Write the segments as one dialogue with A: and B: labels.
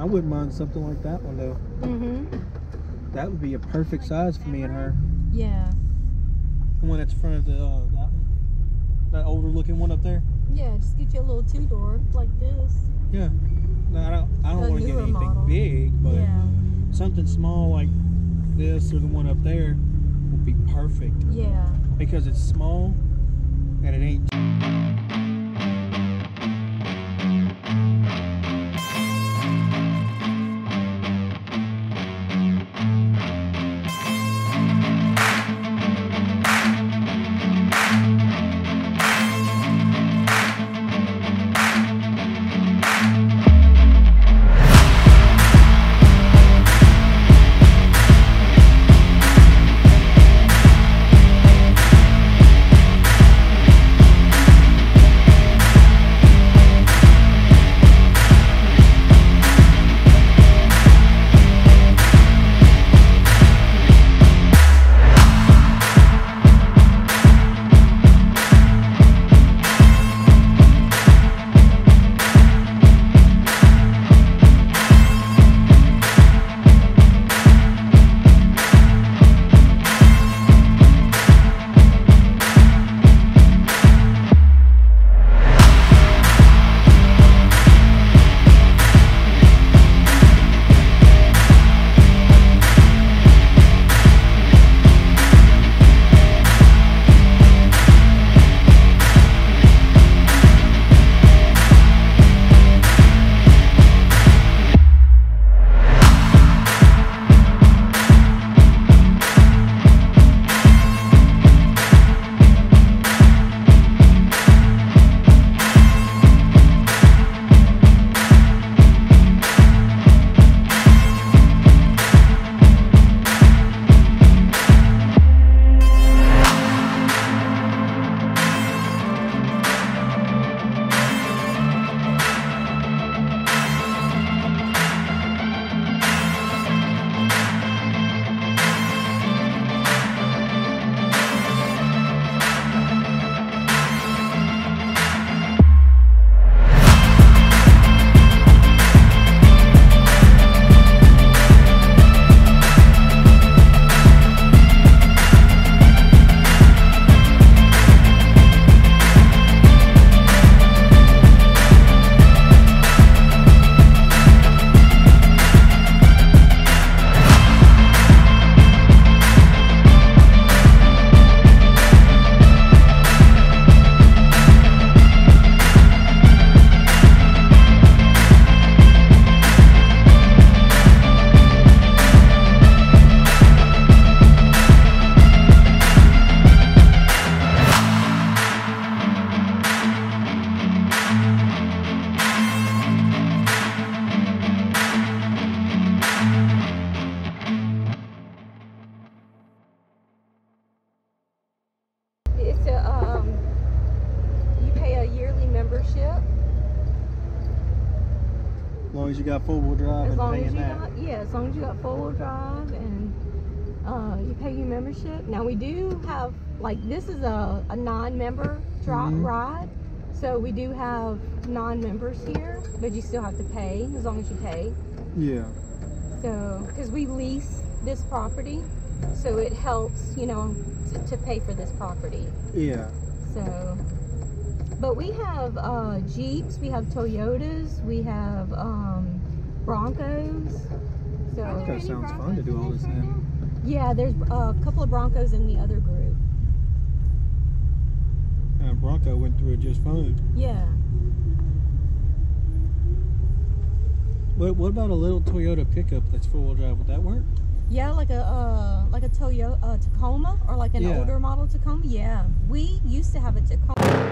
A: I wouldn't mind something like that one though.
B: Mm-hmm.
A: That would be a perfect size for me and her.
B: Yeah.
A: The one that's in front of the uh, that, that older looking one up there.
B: Yeah, just get you a little two door like this.
A: Yeah. No, I don't. I don't want to get anything
B: model.
A: big, but
B: yeah.
A: something small like this or the one up there would be perfect
B: Yeah.
A: because it's small and it ain't. Long as you got four wheel drive
B: As
A: and
B: long as
A: paying
B: you
A: that.
B: got yeah, as long as you got four wheel drive and uh, you pay your membership. Now we do have like this is a, a non-member drop
A: Mhm.
B: ride, so we do have non-members here, but you still have to pay as long as you pay.
A: Yeah.
B: So because we lease this property, so it helps you know to, to pay for this property.
A: Yeah.
B: So, but we have uh, Jeeps, we have Toyotas, we have um, Broncos. So
A: That sounds fun to do all this in.
B: yeah, there's a couple of Broncos in the other group.
A: Uh, Bronco went through it just fine.
B: Yeah.
A: What, what about a little Toyota pickup that's four wheel drive? Would that work?
B: Yeah, like a uh, like a Toyota uh, Tacoma or like an
A: Yeah.
B: older model Tacoma. Yeah, we used to have a Tacoma.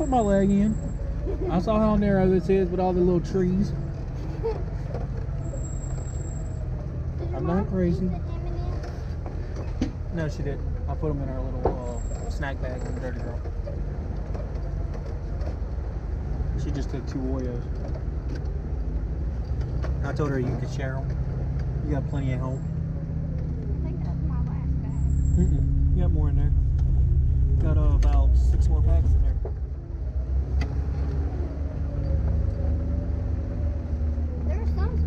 A: Put my leg in. I saw how narrow this is with all the little trees. I'm not crazy.
C: eat the M&Ms?
A: No, she didn't. I put them in her little uh, snack bag in the dirty girl. She just took two Oreos. I told her you could share them. You got plenty at home.
C: I think that's my last bag.
A: Mm-mm. You got more in there. Got uh, about six more packs in there.